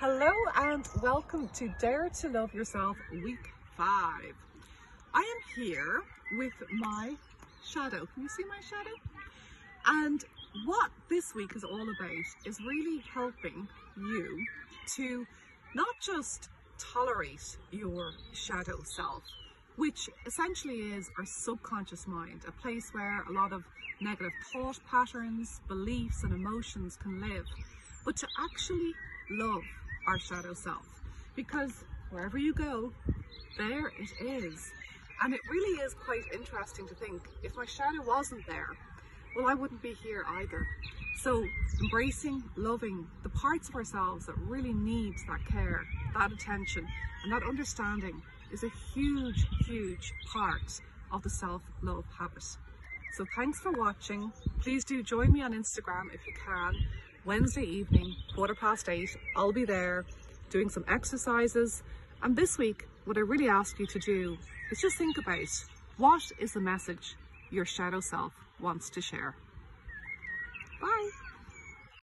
Hello and welcome to Dare to Love Yourself week five. I am here with my shadow. Can you see my shadow? And what this week is all about is really helping you to not just tolerate your shadow self, which essentially is our subconscious mind, a place where a lot of negative thought patterns, beliefs, and emotions can live, but to actually love our shadow self because wherever you go, there it is. And it really is quite interesting to think if my shadow wasn't there, well, I wouldn't be here either. So, embracing, loving the parts of ourselves that really need that care, that attention, and that understanding is a huge, huge part of the self love habit. So, thanks for watching. Please do join me on Instagram if you can. Wednesday evening, quarter past eight, I'll be there doing some exercises. And this week, what I really ask you to do is just think about what is the message your shadow self wants to share.